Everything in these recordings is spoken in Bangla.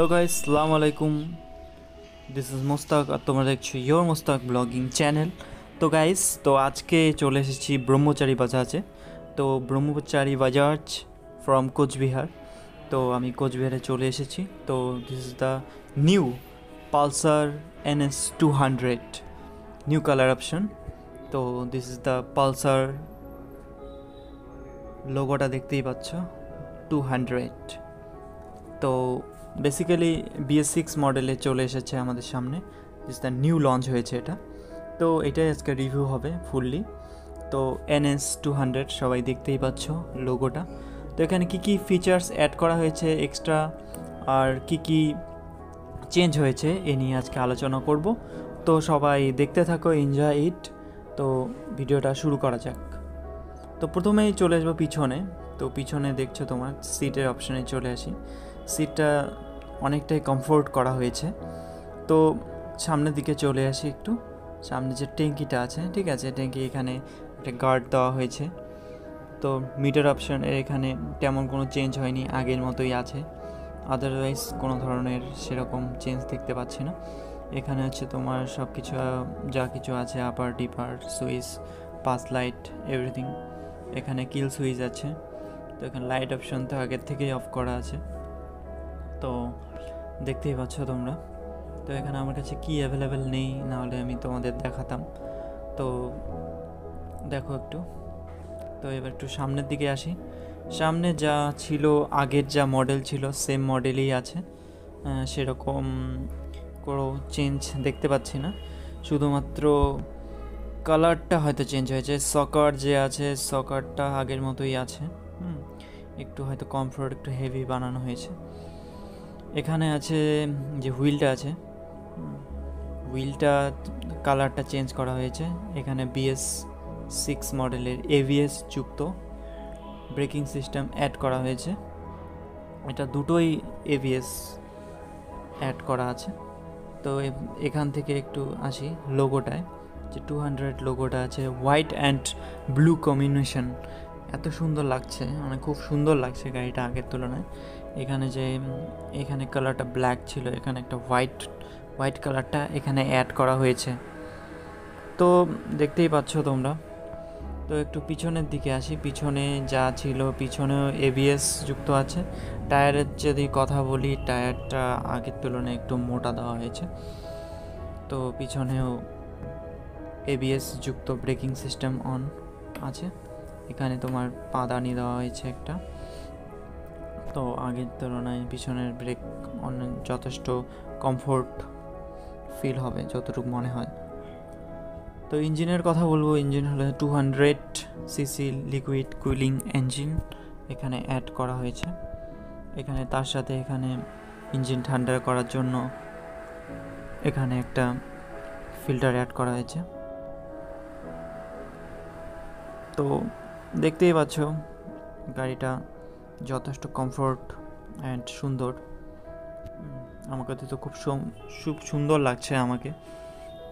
হ্যালো গাইস সালাম আলাইকুম দিস ইজ মোস্তাক আর তোমরা দেখছ ইয়োর মোস্তাক ব্লগিং চ্যানেল তো গাইস তো আজকে চলে এসেছি ব্রহ্মচারী বাজাজে তো, ব্রহ্মচারী বাজাজ ফ্রম কোচবিহার তো, আমি কোচবিহারে চলে এসেছি। তো this is the new Pulsar N S two hundred new colour option তো দিস ইজ দ্য পালসার লোগোটা দেখতেই পাচ্ছ। টু হান্ড্রেড তো বেসিক্যালি বিএস সিক্স মডেলে চলে এসেছে আমাদের সামনে। দ্য নিউ লঞ্চ হয়েছে এটা। তো এটাই আজকে রিভিউ হবে ফুললি তো এনএস টু হান্ড্রেড সবাই দেখতেই পাচ্ছ লোগোটা তো এখানে কি কি ফিচার্স অ্যাড করা হয়েছে এক্সট্রা আর কি কি চেঞ্জ হয়েছে এ নিয়ে আজকে আলোচনা করব। তো সবাই দেখতে থাকো এনজয় ইট তো ভিডিওটা শুরু করা যাক। তো প্রথমেই চলে আসব পিছনে। তো পিছনে দেখছ তোমার সিটের অপশানে চলে আসি। সিটটা অনেকটাই কমফোর্ট করা হয়েছে। তো সামনের দিকে চলে আসি একটু। সামনে যে ট্যাঙ্কিটা আছে, ঠিক আছে? ট্যাঙ্কি এখানে একটা গার্ড দেওয়া হয়েছে। তো মিটার অপশান এখানে তেমন কোনো চেঞ্জ হয়নি, আগের মতোই আছে। আদারওয়াইজ কোনো ধরনের সেরকম চেঞ্জ দেখতে পাচ্ছি না। এখানে হচ্ছে তোমার সব কিছু যা কিছু আছে upper dipper switch pass light everything এখানে কিল সুইচ আছে। তো এখানে লাইট অপশন তো আগের থেকেই অফ করা আছে। তো দেখতেই পাচ্ছ তোমরা। তো এখানে আমার কাছে কি অ্যাভেলেবেল নেই নাহলে আমি তোমাদের দেখাতাম। তো দেখো একটু। তো এবার একটু সামনের দিকে আসি। সামনে যা ছিল, আগের যা মডেল ছিল সেম মডেলই আছে। সেরকম কোনো চেঞ্জ দেখতে পাচ্ছি না। শুধুমাত্র কালারটা হয়তো চেঞ্জ হয়েছে। সকার যে আছে সকারটা আগের মতোই আছে। হুম, একটু হয়তো কমফোর্ট একটু হেভি বানানো হয়েছে। এখানে আছে যে হুইলটা আছে। হুইলটা কালারটা চেঞ্জ করা হয়েছে। এখানে বিএস সিক্স মডেলের এভিএস যুক্ত ব্রেকিং সিস্টেম অ্যাড করা হয়েছে। এটা দুটোই এভিএস অ্যাড করা আছে। তো এখান থেকে একটু আসি লোগোটায়। যে টু হান্ড্রেড লোগোটা আছে, হোয়াইট অ্যান্ড ব্লু কম্বিনেশন এত সুন্দর লাগছে মানে খুব সুন্দর লাগছে গাড়িটা আগের তুলনায়। এখানে যে এখানে কালারটা ব্ল্যাক ছিল, এখানে একটা হোয়াইট হোয়াইট কালারটা এখানে অ্যাড করা হয়েছে। তো দেখতেই পাচ্ছ তোমরা। তো একটু পিছনের দিকে আসি, পিছনে যা ছিল, পিছনেও এবিএস যুক্ত আছে। টায়ারের যদি কথা বলি, টায়ারটা আগের তুলনায় একটু মোটা দেওয়া হয়েছে। তো পিছনেও এবিএস যুক্ত ব্রেকিং সিস্টেম অন আছে। এখানে তোমার পাদানি দেওয়া হয়েছে একটা। তো আগের তুলনায় পিছনের ব্রেক অনেক যথেষ্ট কমফোর্ট ফিল হবে, যতটুকু মনে হয়। তো ইঞ্জিনের কথা বলব, ইঞ্জিন হলো two hundred cc liquid cooling engine এখানে অ্যাড করা হয়েছে। এখানে তার সাথে এখানে ইঞ্জিন ঠান্ডা করার জন্য এখানে একটা ফিল্টার অ্যাড করা হয়েছে। তো দেখতেই পাচ্ছ, গাড়িটা যথেষ্ট কমফোর্ট অ্যান্ড সুন্দর। আমার কাছে তো খুব খুব সুন্দর লাগছে আমাকে।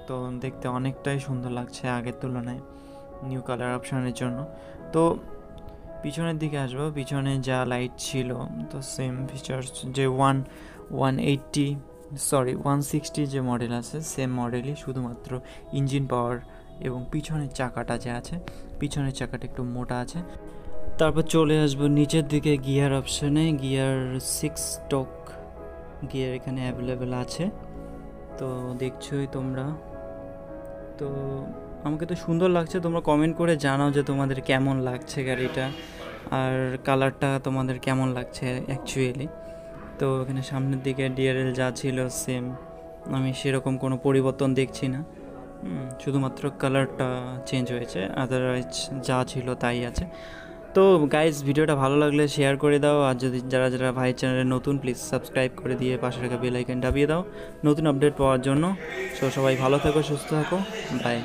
তো দেখতে অনেকটাই সুন্দর লাগছে আগের তুলনায় নিউ কালার অপশানের জন্য। তো পিছনের দিকে আসব, পিছনে যা লাইট ছিল, তো সেম ফিচার্স যে one one eighty sorry one sixty যে মডেল আছে সেম মডেলই শুধুমাত্র ইঞ্জিন পাওয়ার এবং পিছনের চাকাটা যে আছে, পিছনের চাকাটা একটু মোটা আছে। তারপর চলে আসব নিচের দিকে গিয়ার অপশানে গিয়ার সিক্স স্টক গিয়ার এখানে অ্যাভেলেবেল আছে। তো দেখছোই তোমরা। তো আমাকে তো সুন্দর লাগছে, তোমরা কমেন্ট করে জানাও যে তোমাদের কেমন লাগছে গাড়িটা আর কালারটা তোমাদের কেমন লাগছে অ্যাকচুয়ালি তো এখানে সামনের দিকে ডিআরএল যা ছিল সেম আমি সেরকম কোনো পরিবর্তন দেখছি না। শুধুমাত্র কালারটা চেঞ্জ হয়েছে আদারওয়াইজ যা ছিল তাই আছে। তো গাইজ ভিডিওটা ভালো লাগলে শেয়ার করে দাও, আর যদি যারা যারা ভাই চ্যানেলে নতুন প্লিজ সাবস্ক্রাইব করে দিয়ে পাশে রাখা বেল আইকন দাবিয়ে দাও। নতুন আপডেট পাওয়ার জন্য। সো সবাই ভালো থাকো, সুস্থ থাকো। বাই